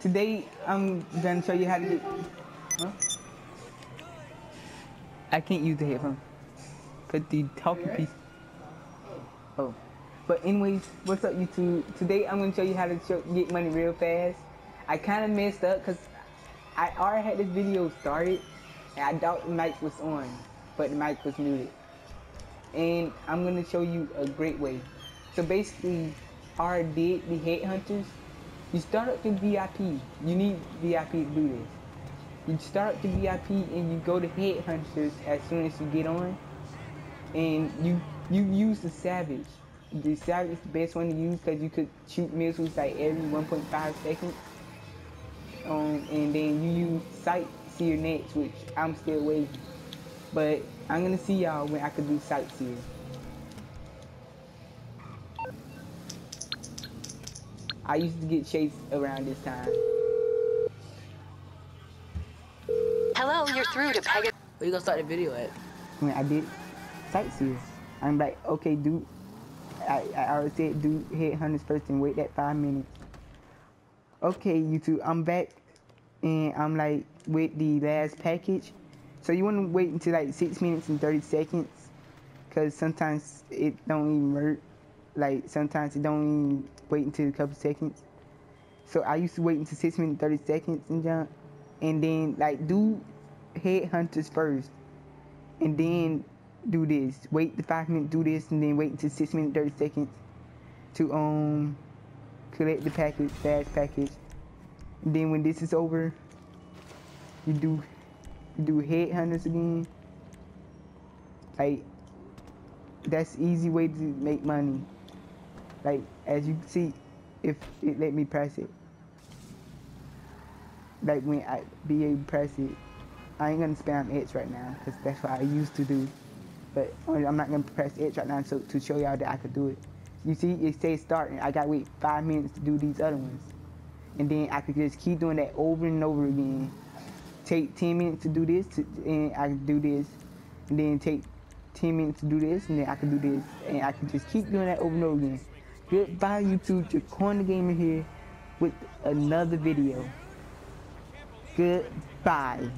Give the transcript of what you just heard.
today um, I'm gonna show you how to get. Huh? I can't use the headphone. Cause the talking piece. Oh. But anyways, what's up YouTube? Today I'm gonna show you how to show, get money real fast. I kind of messed up cause I already had this video started and I thought the mic was on, but the mic was muted. And I'm gonna show you a great way. So basically, our did the headhunters. You start up the VIP. You need VIP to do this. You start up the VIP and you go to headhunters as soon as you get on, and you you use the savage. The savage is the best one to use because you could shoot missiles like every 1.5 seconds. Um, and then you use sightseer next, which I'm still waiting. But I'm gonna see y'all when I can do sightseer. I used to get chased around this time. Hello, you're through to Pegasus. Where you gonna start the video at? When I did sightseer, I'm like, okay, dude. I, I already said do headhunters first and wait that five minutes. Okay, YouTube, I'm back, and I'm like with the last package. So you want to wait until like six minutes and thirty seconds, cause sometimes it don't even work. Like sometimes it don't even wait until a couple seconds. So I used to wait until six minutes thirty seconds and jump, and then like do headhunters first, and then do this. Wait the five minutes, do this, and then wait until six minutes thirty seconds to um collect the package, fast package. And then when this is over, you do you do headhunters again. Like that's easy way to make money. Like as you see, if it let me press it. Like when I be able to press it, I ain't gonna spam X right now because that's what I used to do. But I'm not gonna press X right now so to show y'all that I could do it. You see, it says starting. I gotta wait five minutes to do these other ones, and then I could just keep doing that over and over again. Take 10 minutes to do this, to, and I can do this, and then take 10 minutes to do this, and then I can do this, and I can just keep doing that over and over again. Goodbye, YouTube. Corner gamer here with another video. Goodbye.